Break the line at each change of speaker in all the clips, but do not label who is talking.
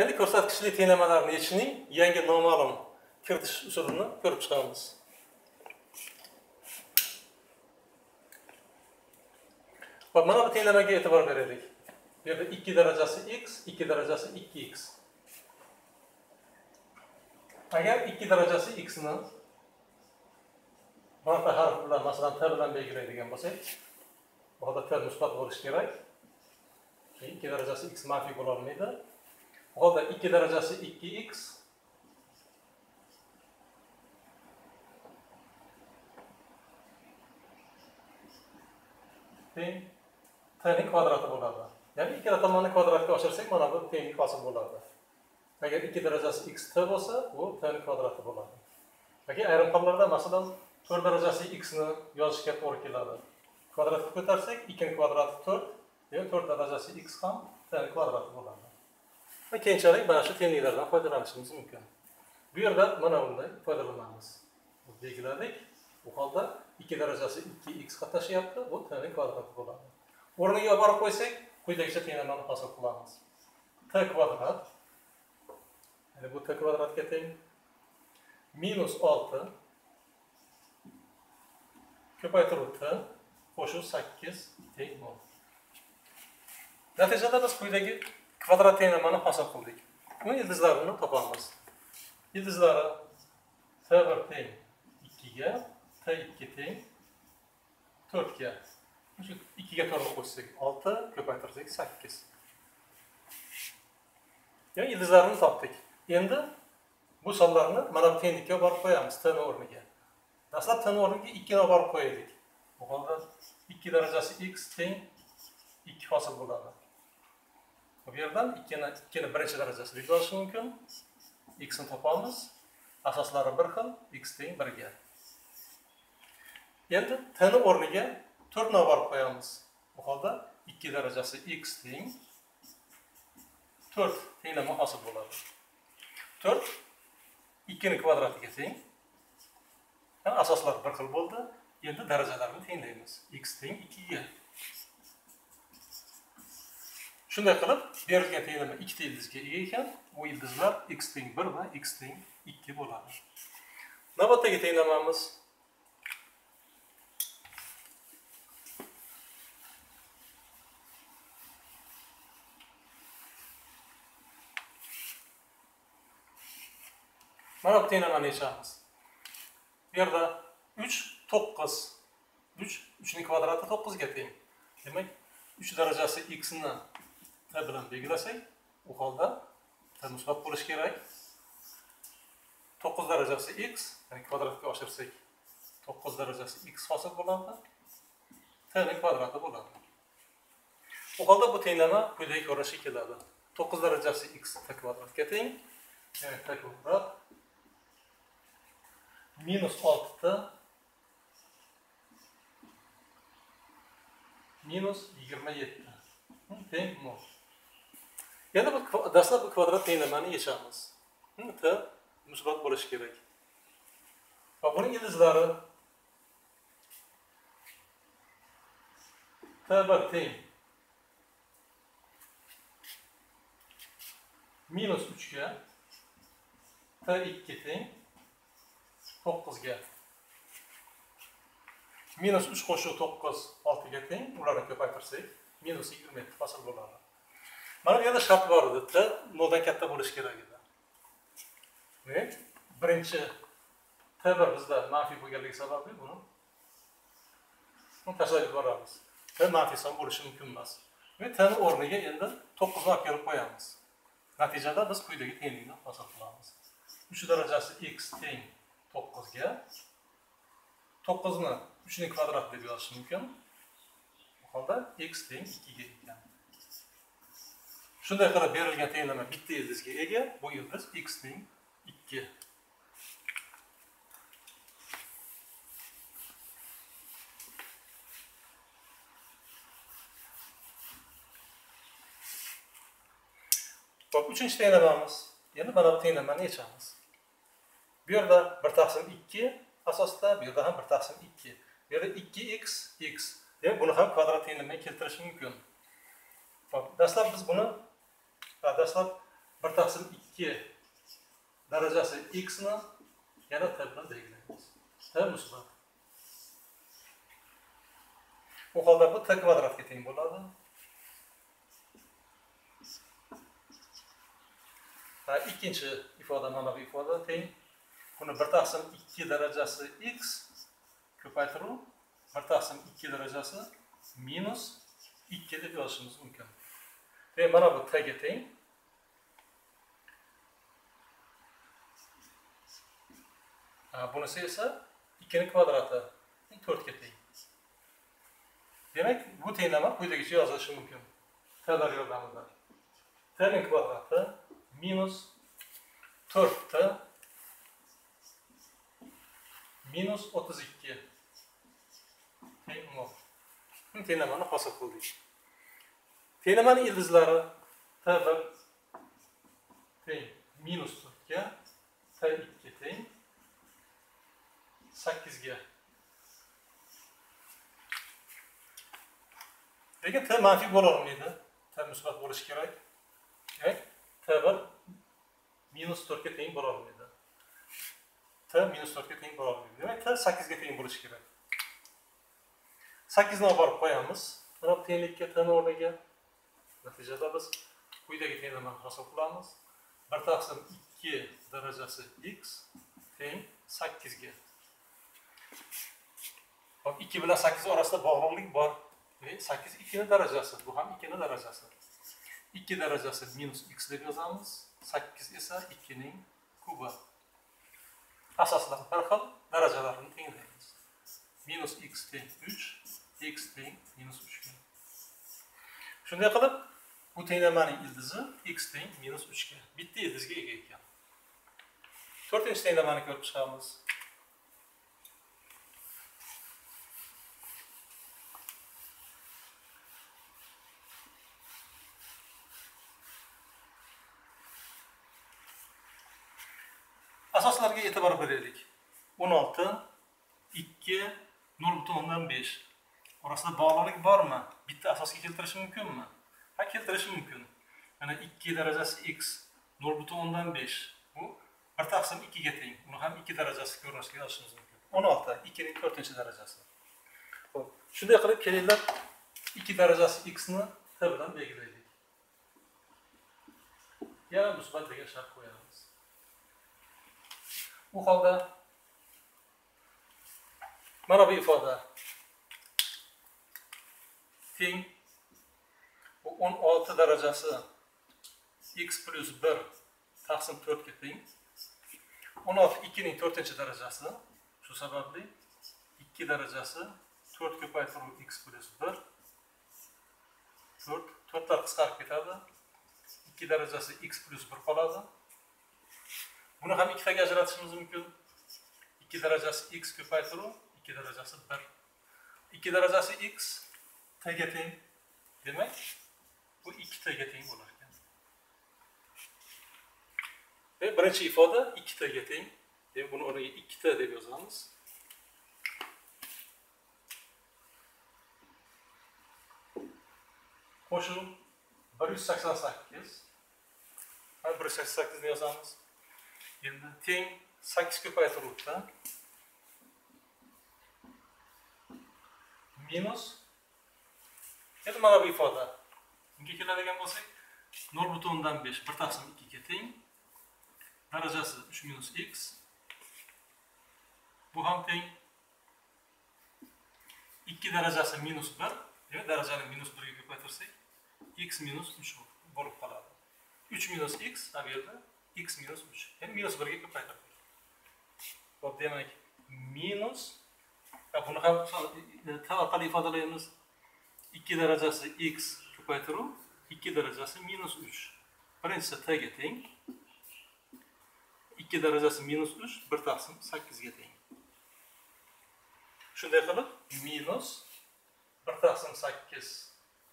endi ko'rsatkichli tenglamalarni yechishning yangi noma'lum kiritish usulini ko'rib chiqamiz. Va mana bu tenglamaga e'tibor beraylik. Bu yerda ikki darajasi x ikki darajasi ikki x. Agar ikki darajasi x ni birorta harf bilan masalan t bilan belgilaydigan bo'lsak bu holda t musbat bo'lishi kerak. Ikki darajasi x manfiy bo'lolmaydi bu holda ikki darajasi ikki x. Teng t'ning kvadrati bo'ladi. Ya'ni ikkala tomonni kvadratga oshirsak mana bu tenglik hosil bo'ladi. Agar ikki darajasi x t bo'lsa bu t'ning kvadrati bo'ladi. Yoki ayrim hollarda masalan to'rt darajasi x ni yozishga to'g'ri keladi. Kvadratga ko'tarsak ikkini kvadrati to'rt demak to'rt darajasi x ham t'ning kvadrati bo'ladi. Va keyinchalik mana shu tengliklardan foydalanishimiz mumkin. Bu yerda mana bunday foydalanamiz. Belgiladik bu holda ikki darajasi ikki x qatnashyapti bu tenglik kvadrati bo'ladi. O'rniga olib borib qo'ysak quyidagicha tenglamani hosil qilamiz. T kvadrat ya'ni bu t kvadratga teng. Minus olti. Ko'paytiruv t qo'shuv sakkiz teng nol natijada biz quyidagi kvadrat tenglamani hosil qildik. Uni ildizlarini topamiz ildizlari t bir teng ikkiga t ikki teng to'rtga. Shu ikkiga to'rtni qo'shsak olti ko'paytirsak sakkiz. Yani ildizlarini topdik. Endi bu sonlarni mana bu tenglikka borib qo'yamiz tni o'rniga. Dastlab tni o'rniga ikkini olib borib qo'yaylik. Bu holda ikki darajasi x teng ikki hosil bo'ladi. Bu yerdan ikkini ikkini birinchi darajasida yozish mumkin. X ni topamiz asoslari bir xil x teng birga. Endi tni o'rniga to'rtni olib borib qo'yamiz. Bu holda ikki darajasi x teng to'rt tenglama hosil bo'ladi. To'rt ikkini kvadratiga teng. Asoslar bir xil bo'ldi. Endi darajalarni tenglaymiz. X teng ikkiga. Shunday qilib berilgan tenglama ikkita ildizga ega ekan. U ildizlar x teng bir va x teng ikki bo'ladi. Navbatdagi tenglamamiz mana bu tenglamani yechamiz. Bu yerda uch to'qqiz uch uchni kvadrati to'qqizga teng. Demak uch darajasi x ni bilan belgilasak u holda t musbat bo'lishi kerak. To'qqiz darajasi x ya'ni kvadratga oshirsak to'qqiz darajasi x hosil bo'ladi. T'ning kvadrati bo'ladi. U holda bu tenglama quyidagi ko'rinishga keladi. To'qqiz darajasi x t kvadratga teng ya'ni t kvadrat minus oltita minus 27 teng nol yana bir dastlab bu kvadrat tenglamani yechamiz. T musbat bo'lishi kerak. Va buning ildizlari t bir teng. Minus 3 ga t 2 teng. To'qqizga. Minus uch qo'shib to'qqiz oltiga teng. Ularni ko'paytirsak minus yigirma yetti hosil bo'ladi. Mana bu yerda shart bor edi t noldan katta bo'lishi kerak edi. Demak birinchi t bir bizda manfiy bo'lganligi sababli buni tashlab yuboramiz. T manfiy son bo'lishi mumkin emas. Demak tni o'rniga endi to'qqizni olib kelib qo'yamiz. Natijada biz quyidagi tenglikni hosil qilamiz. Uch darajasi x teng to'qqizga to'qqizni uchning kvadrati deb yozish mumkin. Bu holda x teng ikkiga shunday qilib berilgan tenglama bitta ildizga ega bu ildiz x teng ikki Hop, uchinchi tenglamamiz. Endi mana bu tenglamani yechamiz. Bu yerda 1/2 asosida, bu yerda ham 1/2. Bu yerda 2x x. Demak, buni ham kvadrat tenglamaga keltirish mumkin. Xo'p, dastlab biz buni dastlab bir taqsim ikki darajasi x ni yana t bilan belgilaymiz t musbat u holda bu t kvadratga teng bo'ladi. Ikkinchi ifoda mana bu ifoda teng. Buni bir taqsim ikki darajasi x ko'paytiruv bir taqsim ikki darajasi minus ikki deb yozishimiz mumkin. Demak mana bu tga teng Ha, bunisi esa 2 kvadrati 4 ga teng. Demak, bu tenglama quyidagicha yozilishi mumkin. T'lar yordamida. T ning kvadrati minus 4t minus 32 teng 10. Bu tenglamani hosil qildik. Tenglamani ildizlari. T1 teng. Minus 4 ga, T2 teng. Ga lekin t manfiy bo'lolmaydi t musbat bo'lishi kerak. Demak T1 minus ga teng bo'lolmaydi t minus ga teng bo'lolmaydi demak t sakkizga teng bo'lishi kerak. Sakkizni olib borib qo'yamiz. Mana tenglikka T o'rniga. Natijada biz quyidagi tenglamani hosil qilamiz bir taqsim ikki darajasi x teng ga. Hop, 2 bilan 8 orasida bog'liqlik bor. 8 2 ning darajasi, bu ham 2 ning darajasi. 2 darajasi minus x deb yozamiz. 8 esa 2 ning kubi. Asoslar bir xil, darajalarini tenglaymiz. Minus x teng 3, x teng minus 3 ga. Shunday qilib, bu tenglamaning ildizi x teng minus 3 ga. Bitta ildizga ega ekan. 4-chi tenglamani ko'rib chiqamiz. asoslarga e'tibor beraylik 16 2 0.5 orasida bog'liqlik bormi bitta asosga keltirish mumkinmi ha keltirish mumkin. Mana 2 darajasi x 0.5 bu 1 taqsim 2 ga teng. Uni ham 2 darajasi ko'rinishga yozishimiz mumkin. 16 2 ning 4 darajasi. Xo'p, shunday qilib kelinglar 2 darajasi x ni t bilan belgilaylik. Yana musbat degan shart qo'yamiz. Bu holda mana bu ifoda. Teng 16 darajasi x plus 1 taqsim 4 ga teng 16 2 ning 4 darajasi shu sababli 2 darajasi 4 ko'paytiruv x plus 1 4 4 lar qisqarib ketadi 2 darajasi x plus 1 qoladi Buni ham ikkitaga ajratishimiz mumkin. 2 darajasi x ko'paytiruv 2 darajasi 1. 2 darajasi x t ga teng. Demak, bu 2 t ga teng bo'lar ekan. Birinchi ifoda 2 t ga teng. Demak, buni o'rniga 2 t deb yozamiz. Qo'shuv 188. Ha 188 ni yozamiz. Endi teng 8 ko'paytiruvda minus endi mana bu ifoda bunga keladigan bo'lsak 0.5 1 taqsim 2 ga teng darajasi 3 minus x. Bu ham teng. 2 darajasi minus 1 demak darajani minus 1 ga ko'paytirsak x minus 3 bo'lib qoladi. 3 minus x bu yerda x minus 3 yani minus 1 ga ko'paytirdik Xo'p, demak minus buni ham e, orqali ifodalaymiz 2 darajasi x ko'paytiruv 2 darajasi minus 3 birinchisi t ga teng 2 darajasi minus 3 1 taqsim 8 ga teng shunday qilib minus 1 taqsim 8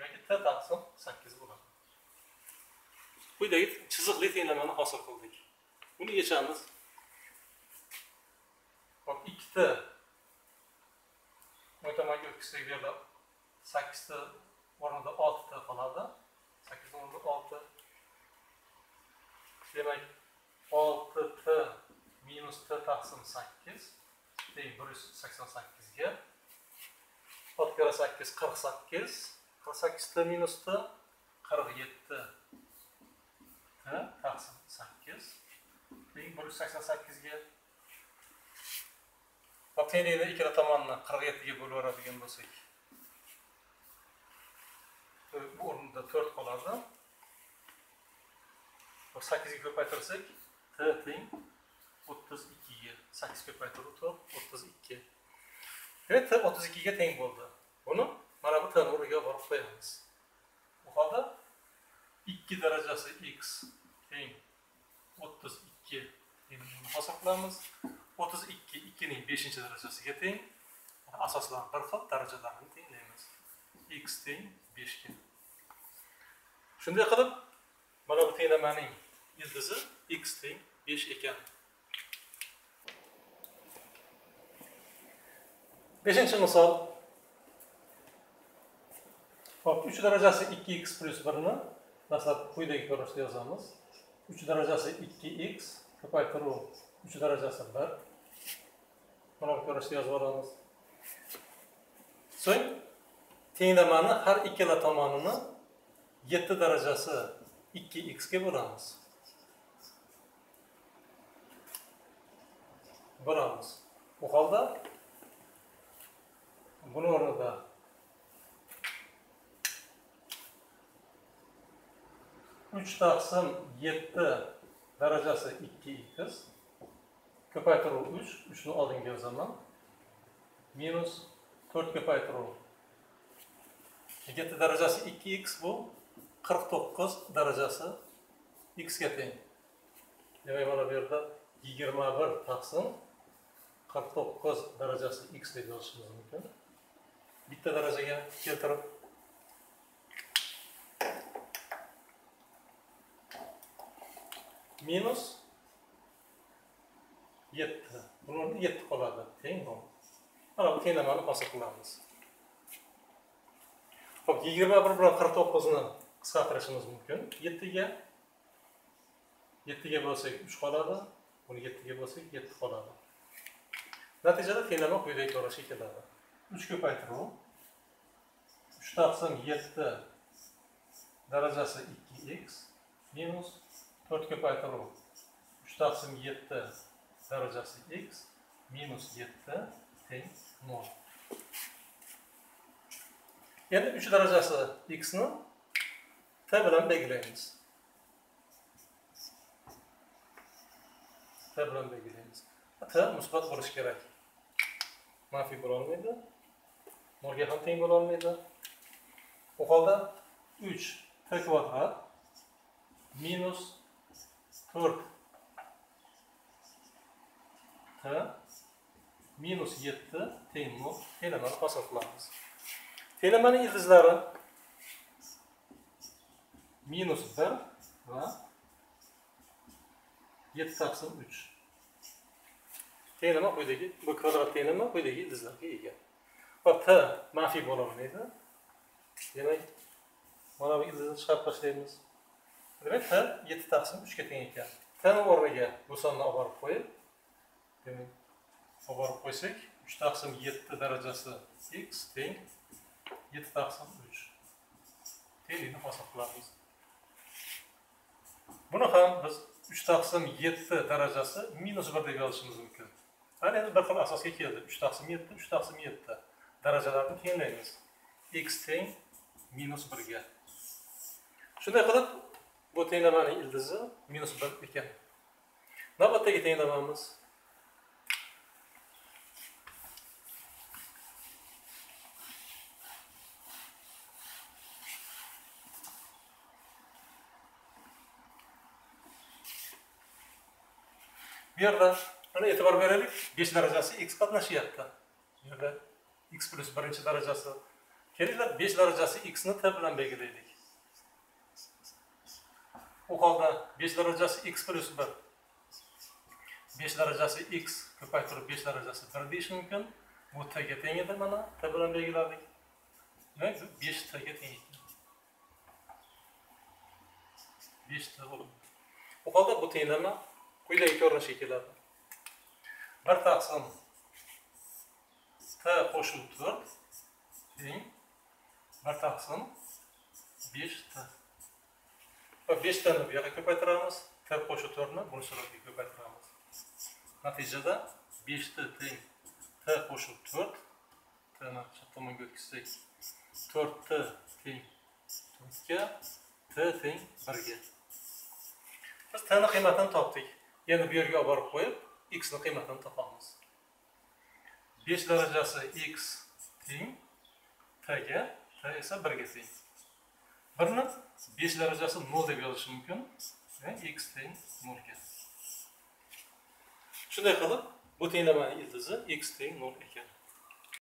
yoki t taqsim 8 bo'ladi quyidagi chiziqli tenglamani hosil qildik buni yechamiz hop ikkita o'ng tomonga o'tkazsak bu yerda sakkizta o'rnida oltita qoladi sakkizta o'rnida olti demak 6t minus t taqsim 8 teng 188 ga 6 kere 8 48 48 t minus t 47 t taqsim 8 teng 188 ga va tenglini ikkala tomonni 47 ga bo'lib yuboradigan bo'lsak bu o'rnida 4 qoladi 8 ga ko'paytirsak t teng 32 ga 8 ko'paytiruv 4 32 demak t 32 ga teng bo'ldi buni mana bu tni o'rniga borib qo'yamiz bu holda 2 darajasi x teng 32 hosil qilamiz 32 2 ning 5 darajasiga teng asoslar bir xil darajalarni tenglaymiz x teng 5 shunday qilib mana bu tenglamaning ildizi x teng besh ekan. Beshinchi misol. Hop 3 darajasi 2x plus 1 ni masalan quyidagi ko'rinishda yozamiz. 3 darajasi 2x ko'paytiruv 3 darajasi 1 mana bu ko'rinishda yozib olamiz. So'ng tenglamani har ikkala tomonini 7 darajasi 2x ga bo'lamiz bo'lamiz bu holda buni o'rnida uch taqsim yetti darajasi ikki x ko'paytiruv uch uchni oldinga yozaman. Minus to'rt ko'paytiruv yetti darajasi ikki x bu. Qirq to'qqiz darajasi x ga teng. Demak mana bu yerda yigirma bir taqsim qirq to'qqiz darajasi x deb yozishimiz mumkin. Bitta darajaga keltirib. Minus yetti. Buni o'rnida yetti qoladi. Teng mana bu tenglamani hosil qilamiz. Ho'p yigirma bir bilan qirq to'qqizni qisqartirishimiz mumkin. Yettiga yettiga bo'lsak uch qoladi uni yettiga bo'lsak yetti qoladi. Natijada tenglama quyidagi ko'rinishga keladi. Uch ko'paytiruv uch taqsim yetti darajasi ikki x minus to'rt ko'paytiruv uch taqsim yetti darajasi x minus yetti teng nol. Endi uch darajasi x ni t bilan belgilaymiz t bilan belgilaymiz t musbat bo'lishi kerak manfiy bo'lolmaydi nolga ham teng bo'lolmaydi u holda uch t kvadrat minus to'rt t minus yetti teng nol tenglamani hosil qilamiz tenglamani ildizlari minus bir va yetti taqsim uch tenglama quyidagi bu kvadrat tenglama quyidagi ildizlarga ega va t manfiy bo'lolmaydi demak mana bu ildizni chiqarib tashlaymiz demak t yetti taqsim uchga teng ekan tni o'rniga bu sonni olib borib qo'yib demak olib borib qo'ysak uch taqsim yetti darajasi x teng yetti taqsim uch tenglikni hosil qilamiz buni ham biz uch taqsim yetti darajasi minus bir deb yozishimiz mumkin. Mana endi bir xil asosga keldi. Uch taqsim yetti uch taqsim yetti darajalarni tenglaymiz x teng minus birga. Shunday qilib bu tenglamaning ildizi minus bir ekan. Navbatdagi tenglamamiz bu yerda mana e'tibor beraylik besh darajasi x qatnashyapti bu yerda x plus birinchi darajasi kelinglar besh darajasi x ni t bilan belgilaylik u holda besh darajasi x plus bir. Besh darajasi x ko'paytirib besh darajasi bir deyish mumkin bu t ga teng edi mana t bilan belgiladik demak bu besh t ga teng ekan besh t Bu holda bu tenglama quyidagi ko'rinishga keladi. 1 taqsim t qo'shib to'rt teng 1 taqsim 5t. Va 5 bu yoqqa ko'paytiramiz, t qo'shib 4 ni buni suratiga ko'paytiramiz. Natijada 5t teng t qo'shib 4 tni chap tomonga o'tkazsak 4t teng to'rtga t teng 1. Biz tni qiymatini topdik. Yana bu yerga olib borib qo'yib, x ni qiymatini topamiz. 5 darajasi x teng t ga, t esa 1 ga teng. 1 ni 5 darajasi 0 deb yozish mumkin. x teng 0 ga. Shunday qilib, bu tenglamani ildizi x teng 0 ekan.